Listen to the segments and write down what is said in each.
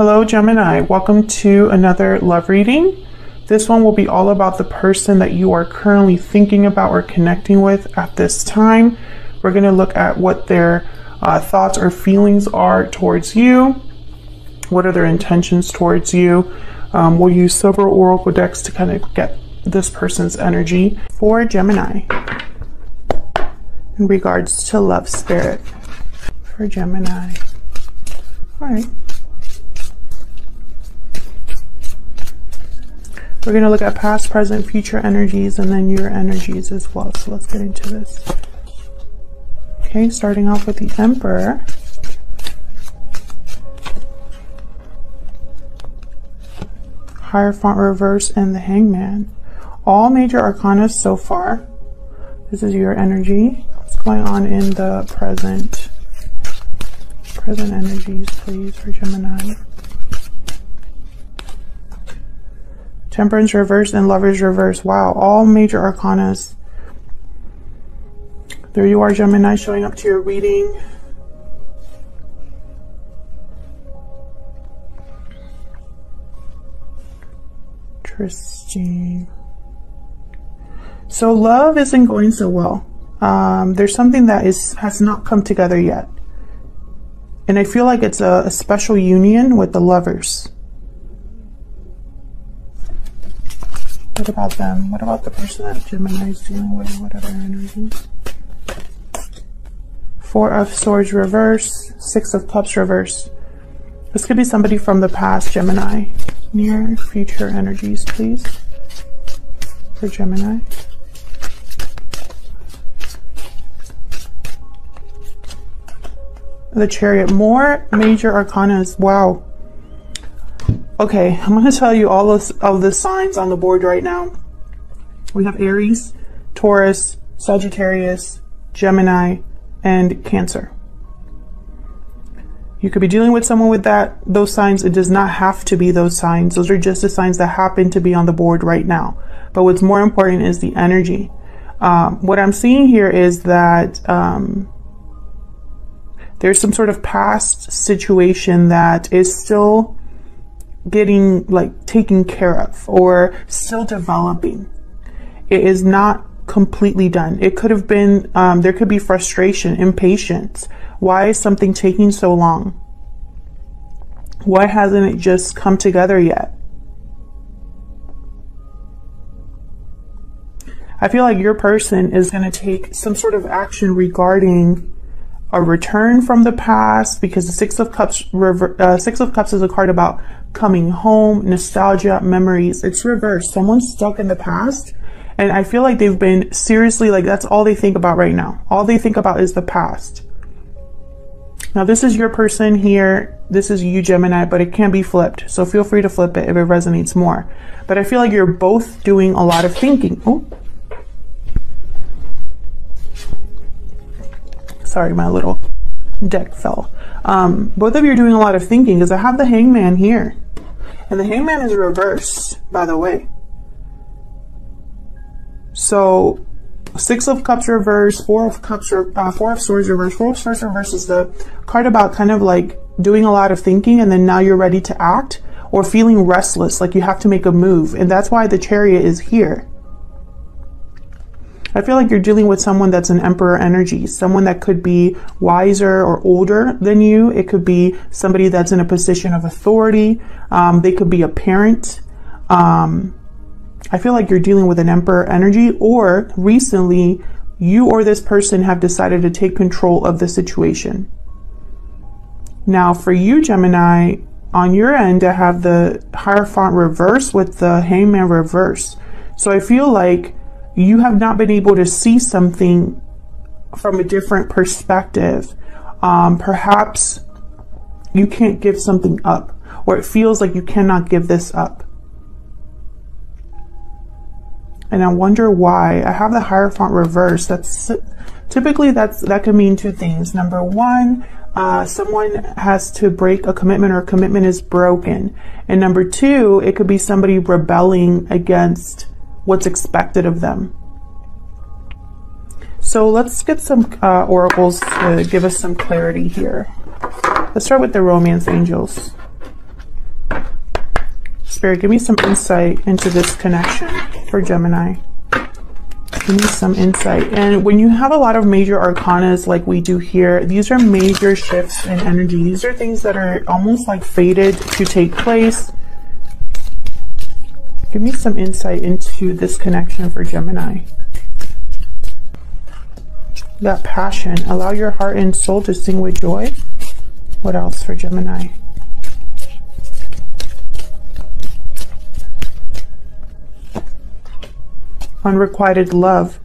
Hello, Gemini. Welcome to another love reading. This one will be all about the person that you are currently thinking about or connecting with at this time. We're going to look at what their uh, thoughts or feelings are towards you. What are their intentions towards you? Um, we'll use several oracle decks to kind of get this person's energy for Gemini in regards to love spirit for Gemini. All right. We're going to look at past, present, future energies, and then your energies as well. So let's get into this. Okay, starting off with the Emperor. Higher Hierophant reverse and the Hangman. All major arcana so far. This is your energy. What's going on in the present? Present energies, please, for Gemini. Temperance reverse and Lovers reverse. Wow, all major arcanas. There you are, Gemini, showing up to your reading. Interesting. So love isn't going so well. Um, there's something that is has not come together yet. And I feel like it's a, a special union with the lovers. What about them? What about the person that Gemini is dealing with? What other energies? Four of Swords reverse, Six of Cups reverse. This could be somebody from the past, Gemini. Near future energies, please. For Gemini. The Chariot. More major arcanas. Wow. Okay, I'm going to tell you all of, of the signs on the board right now. We have Aries, Taurus, Sagittarius, Gemini, and Cancer. You could be dealing with someone with that those signs. It does not have to be those signs. Those are just the signs that happen to be on the board right now. But what's more important is the energy. Um, what I'm seeing here is that um, there's some sort of past situation that is still getting like taken care of or still developing. It is not completely done. It could have been, um, there could be frustration, impatience. Why is something taking so long? Why hasn't it just come together yet? I feel like your person is going to take some sort of action regarding a return from the past because the six of cups uh, six of cups is a card about coming home, nostalgia, memories. It's reversed. Someone's stuck in the past. And I feel like they've been seriously like that's all they think about right now. All they think about is the past. Now, this is your person here. This is you, Gemini, but it can be flipped. So feel free to flip it if it resonates more. But I feel like you're both doing a lot of thinking. Oh. Sorry, my little deck fell. Um, both of you are doing a lot of thinking because I have the hangman here. And the hangman is reversed, by the way. So, six of cups reverse, four of cups, uh, four of swords reverse. Four of swords reverse is the card about kind of like doing a lot of thinking and then now you're ready to act or feeling restless, like you have to make a move. And that's why the chariot is here. I feel like you're dealing with someone that's an emperor energy, someone that could be wiser or older than you. It could be somebody that's in a position of authority. Um, they could be a parent. Um, I feel like you're dealing with an emperor energy or recently you or this person have decided to take control of the situation. Now for you, Gemini, on your end, I have the Hierophant reverse with the Hangman reverse. So I feel like you have not been able to see something from a different perspective. Um, perhaps you can't give something up, or it feels like you cannot give this up. And I wonder why. I have the Hierophant reverse. That's typically that's that could mean two things. Number one, uh, someone has to break a commitment or a commitment is broken. And number two, it could be somebody rebelling against what's expected of them. So let's get some uh, oracles to give us some clarity here. Let's start with the romance angels. Spirit, give me some insight into this connection for Gemini. Give me some insight. And when you have a lot of major arcanas like we do here, these are major shifts in energy. These are things that are almost like fated to take place. Give me some insight into this connection for Gemini. That passion. Allow your heart and soul to sing with joy. What else for Gemini? unrequited love.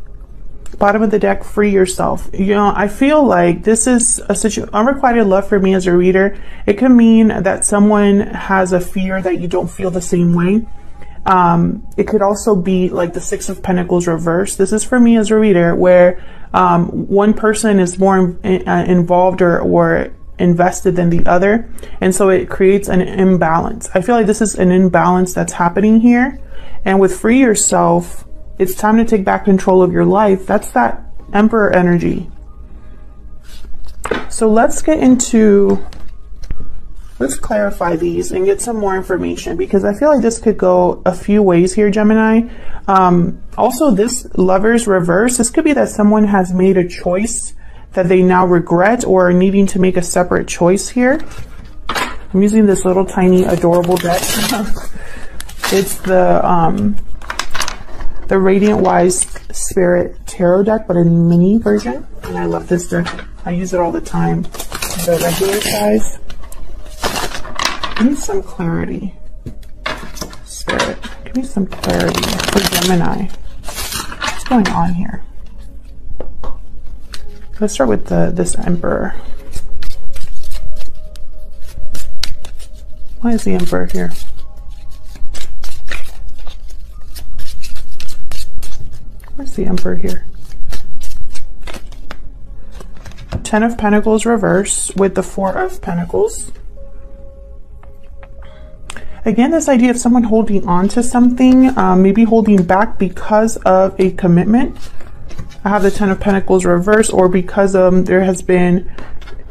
Bottom of the deck, free yourself. You know, I feel like this is a situation, unrequited love for me as a reader. It can mean that someone has a fear that you don't feel the same way. Um, it could also be like the Six of Pentacles reverse. This is for me as a reader where um, one person is more in, uh, involved or, or invested than the other. And so it creates an imbalance. I feel like this is an imbalance that's happening here. And with free yourself, it's time to take back control of your life. That's that emperor energy. So let's get into, let's clarify these and get some more information because I feel like this could go a few ways here, Gemini. Um, also, this lover's reverse, this could be that someone has made a choice that they now regret or are needing to make a separate choice here. I'm using this little tiny adorable deck. it's the um, the Radiant Wise Spirit Tarot deck, but a mini version. And I love this deck. I use it all the time. The regular size. Give me some clarity. Spirit, give me some clarity for Gemini. What's going on here? Let's start with the this Emperor. Why is the Emperor here? Where's the Emperor here? Ten of Pentacles reverse with the Four of Pentacles. Again, this idea of someone holding on to something, um, maybe holding back because of a commitment. I have the Ten of Pentacles reverse or because um, there has been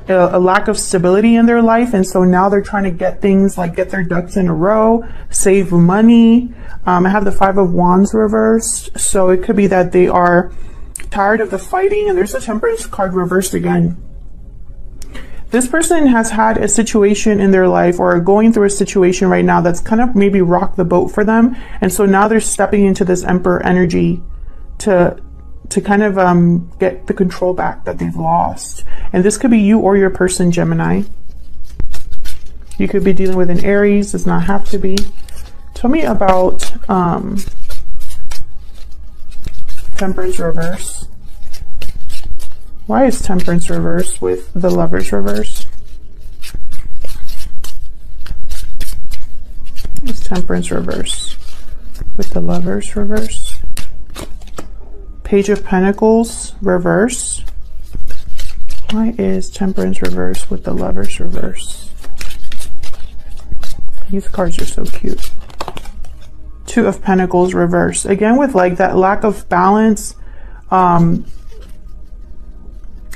a, a, lack of stability in their life. And so now they're trying to get things like get their ducks in a row, save money, um, I have the Five of Wands reversed, so it could be that they are tired of the fighting, and there's a Temperance card reversed again. This person has had a situation in their life or going through a situation right now that's kind of maybe rocked the boat for them, and so now they're stepping into this Emperor energy to to kind of um, get the control back that they've lost. And this could be you or your person, Gemini. You could be dealing with an Aries, does not have to be. Tell me about um, temperance reverse. Why is temperance reverse with the lovers reverse? Is temperance reverse with the lovers reverse? Page of Pentacles reverse. Why is temperance reverse with the lovers reverse? These cards are so cute. Two of Pentacles reverse. Again, with like that lack of balance, um,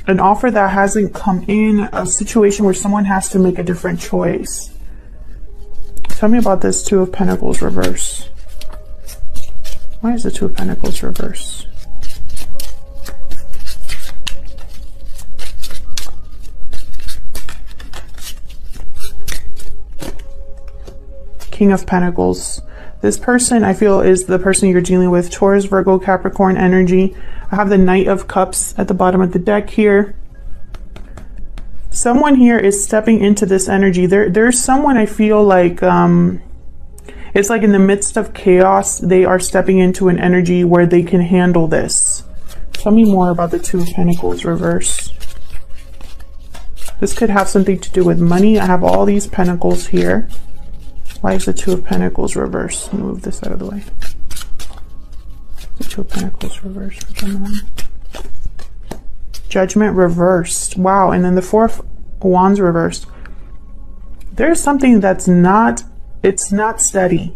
an offer that hasn't come in, a situation where someone has to make a different choice. Tell me about this Two of Pentacles reverse. Why is the Two of Pentacles reverse? King of Pentacles. This person I feel is the person you're dealing with. Taurus, Virgo, Capricorn energy. I have the Knight of Cups at the bottom of the deck here. Someone here is stepping into this energy. There, There's someone I feel like um, it's like in the midst of chaos, they are stepping into an energy where they can handle this. Tell me more about the Two of Pentacles reverse. This could have something to do with money. I have all these pentacles here. Why is the Two of Pentacles reversed? Move this out of the way. The Two of Pentacles reversed for. Judgment reversed. Wow. And then the Four of Wands reversed. There's something that's not, it's not steady.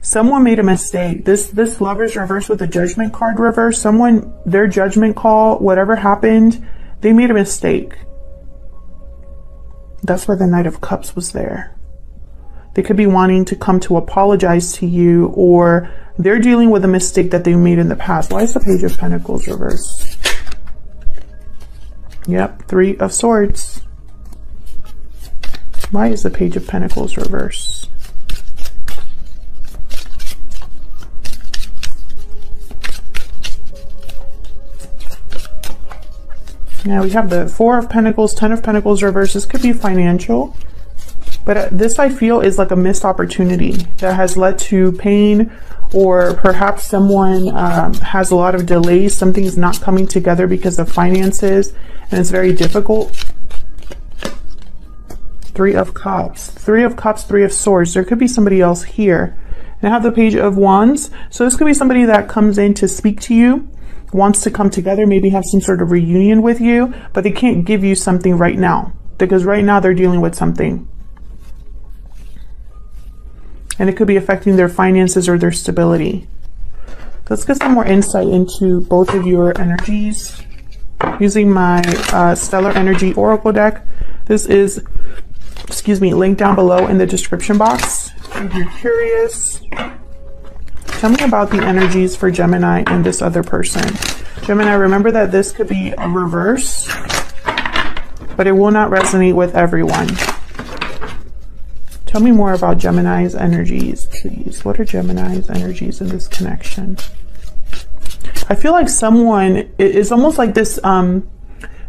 Someone made a mistake. This this lover's reversed with the judgment card reversed. Someone, their judgment call, whatever happened, they made a mistake. That's why the Knight of Cups was there. They could be wanting to come to apologize to you or they're dealing with a mistake that they made in the past. Why is the Page of Pentacles reversed? Yep, Three of Swords. Why is the Page of Pentacles reversed? Now we have the Four of Pentacles, Ten of Pentacles reversed. This could be financial. But uh, this I feel is like a missed opportunity that has led to pain or perhaps someone um, has a lot of delays. Something's not coming together because of finances and it's very difficult. Three of Cups. Three of Cups, Three of Swords. There could be somebody else here. And I have the Page of Wands. So this could be somebody that comes in to speak to you wants to come together, maybe have some sort of reunion with you, but they can't give you something right now because right now they're dealing with something. And it could be affecting their finances or their stability. Let's get some more insight into both of your energies using my uh, Stellar Energy Oracle deck. This is, excuse me, linked down below in the description box. If you're curious, Tell me about the energies for Gemini and this other person. Gemini, remember that this could be a reverse, but it will not resonate with everyone. Tell me more about Gemini's energies, please. What are Gemini's energies in this connection? I feel like someone, it's almost like this, um,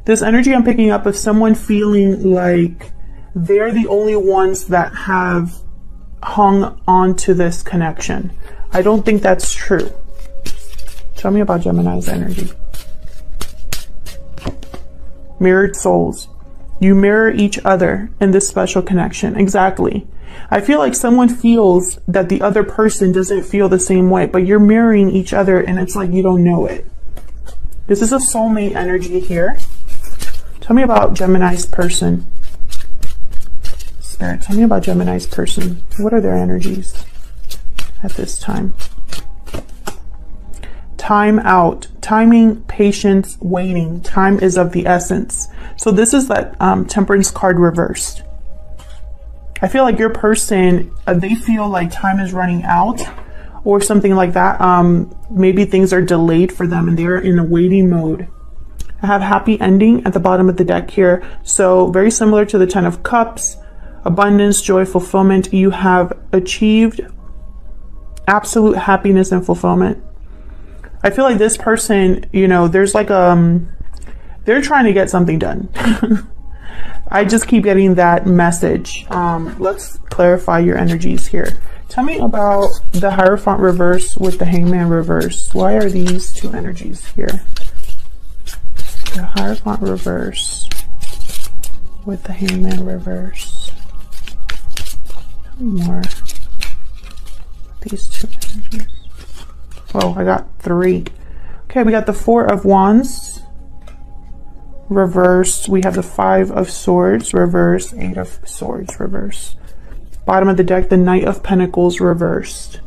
this energy I'm picking up of someone feeling like they're the only ones that have hung on to this connection. I don't think that's true. Tell me about Gemini's energy. Mirrored souls. You mirror each other in this special connection. Exactly. I feel like someone feels that the other person doesn't feel the same way, but you're mirroring each other and it's like you don't know it. This is a soulmate energy here. Tell me about Gemini's person. Spirit, tell me about Gemini's person. What are their energies? at this time. Time out, timing, patience, waiting. Time is of the essence. So this is that um, temperance card reversed. I feel like your person, uh, they feel like time is running out or something like that. Um, maybe things are delayed for them and they're in a waiting mode. I have happy ending at the bottom of the deck here. So very similar to the Ten of Cups, abundance, joy, fulfillment. You have achieved absolute happiness and fulfillment. I feel like this person, you know, there's like um they're trying to get something done. I just keep getting that message. Um, let's clarify your energies here. Tell me about the Hierophant reverse with the Hangman reverse. Why are these two energies here? The Hierophant reverse with the Hangman reverse. Tell me more these two energies. Oh, I got three. Okay, we got the Four of Wands reversed. We have the Five of Swords reversed. Eight of Swords reversed. Bottom of the deck, the Knight of Pentacles reversed.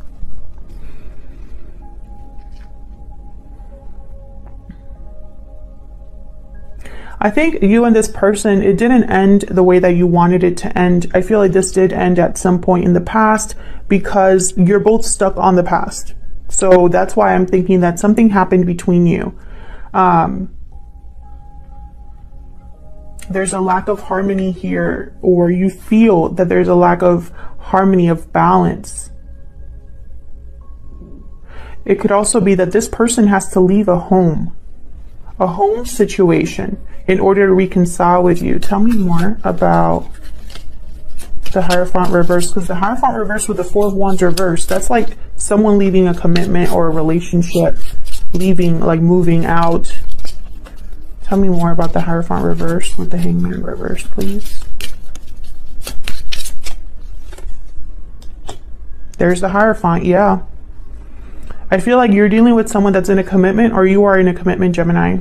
I think you and this person, it didn't end the way that you wanted it to end. I feel like this did end at some point in the past because you're both stuck on the past. So that's why I'm thinking that something happened between you. Um, there's a lack of harmony here, or you feel that there's a lack of harmony of balance. It could also be that this person has to leave a home, a home situation in order to reconcile with you. Tell me more about the Hierophant reverse because the Hierophant reverse with the Four of Wands reverse, that's like someone leaving a commitment or a relationship, leaving, like moving out. Tell me more about the Hierophant reverse with the Hangman reverse, please. There's the Hierophant, yeah. I feel like you're dealing with someone that's in a commitment or you are in a commitment, Gemini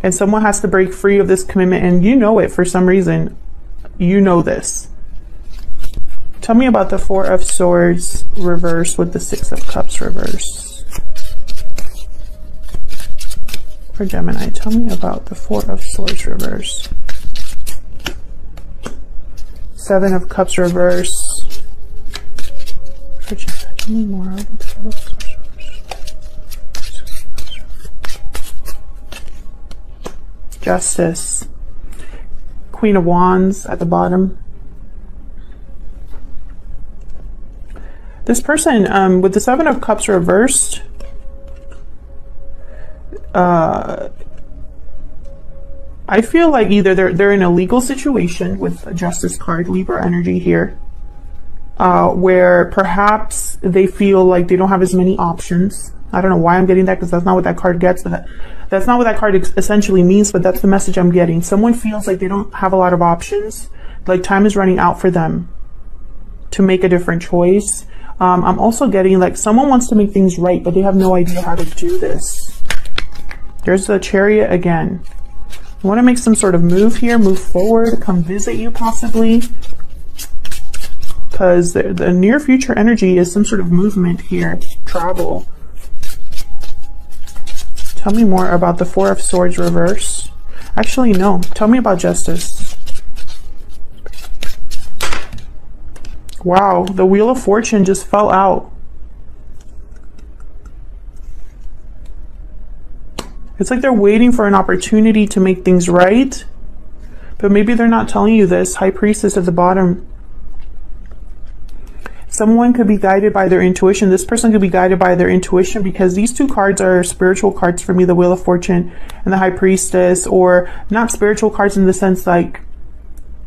and someone has to break free of this commitment and you know it for some reason you know this tell me about the four of swords reverse with the six of cups reverse for gemini tell me about the four of swords reverse Seven of Cups reverse. For Gemini, Tell me more. about the Four of Swords. Justice. Queen of Wands at the bottom. This person, um, with the Seven of Cups reversed, uh, I feel like either they're they're in a legal situation with a Justice card, Libra energy here, uh, where perhaps they feel like they don't have as many options. I don't know why I'm getting that because that's not what that card gets. But that, that's not what that card essentially means. But that's the message I'm getting. Someone feels like they don't have a lot of options, like time is running out for them to make a different choice. Um, I'm also getting like someone wants to make things right, but they have no idea how to do this. There's the chariot again. Want to make some sort of move here, move forward, come visit you possibly. Because the, the near future energy is some sort of movement here, travel. Tell me more about the Four of Swords reverse. Actually, no. Tell me about justice. Wow, the Wheel of Fortune just fell out. It's like they're waiting for an opportunity to make things right. But maybe they're not telling you this. High Priestess at the bottom. Someone could be guided by their intuition. This person could be guided by their intuition because these two cards are spiritual cards for me, the Wheel of Fortune and the High Priestess, or not spiritual cards in the sense like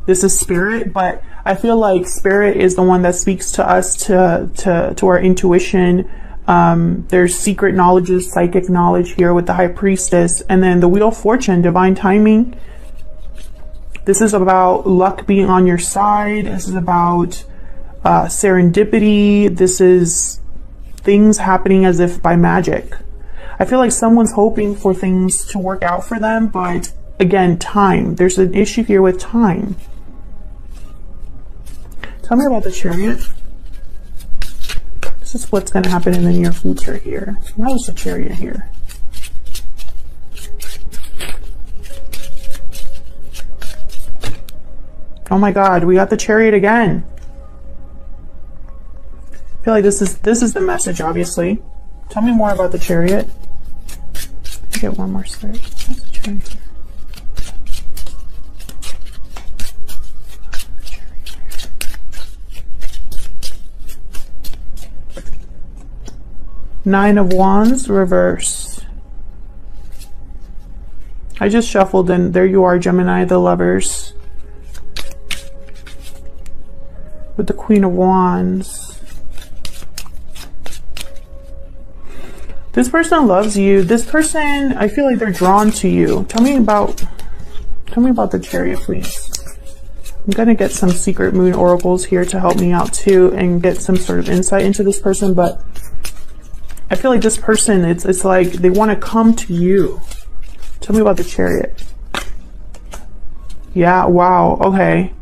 this is spirit, but I feel like spirit is the one that speaks to us to to to our intuition. Um, there's secret knowledges, psychic knowledge here with the high priestess, and then the wheel of fortune, divine timing. This is about luck being on your side. This is about uh, serendipity. This is things happening as if by magic. I feel like someone's hoping for things to work out for them, but again, time. There's an issue here with time. Tell me about the chariot. This is what's going to happen in the near future here. Why is the chariot here? Oh my god, we got the chariot again. I feel like this is this is the message, obviously. Tell me more about the chariot. Get one more slide. Nine of Wands, reverse. I just shuffled and there you are, Gemini, the lovers. With the Queen of Wands. This person loves you. This person, I feel like they're drawn to you. Tell me about, tell me about the chariot, please. I'm going to get some secret moon oracles here to help me out too and get some sort of insight into this person, but I feel like this person, it's, it's like they want to come to you. Tell me about the chariot. Yeah, wow, okay.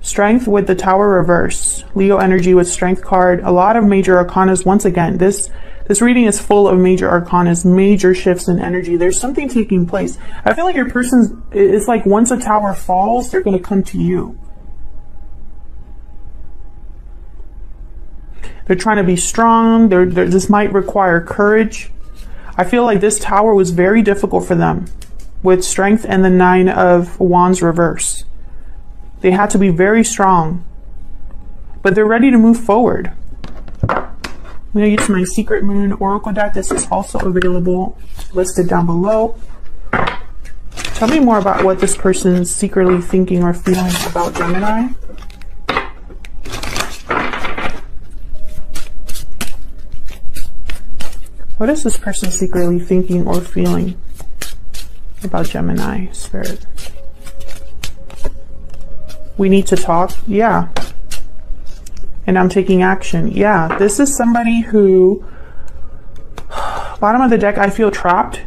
Strength with the tower reverse. Leo energy with strength card. A lot of major arcanas. Once again, this this reading is full of major arcanas, major shifts in energy. There's something taking place. I feel like your person's, it's like once a tower falls, they're going to come to you. They're trying to be strong. They're, they're, this might require courage. I feel like this tower was very difficult for them with strength and the nine of wands reverse. They had to be very strong, but they're ready to move forward. I'm going to use my Secret Moon Oracle deck. This is also available, listed down below. Tell me more about what this person's secretly thinking or feeling about Gemini. What is this person secretly thinking or feeling about Gemini spirit? We need to talk? Yeah. And I'm taking action. Yeah. This is somebody who, bottom of the deck, I feel trapped.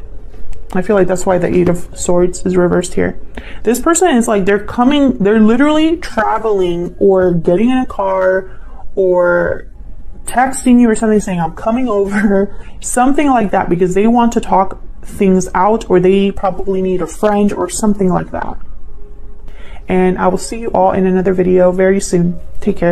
I feel like that's why the Eight of Swords is reversed here. This person is like, they're coming, they're literally traveling or getting in a car or texting you or something saying, I'm coming over, something like that, because they want to talk things out or they probably need a friend or something like that. And I will see you all in another video very soon. Take care.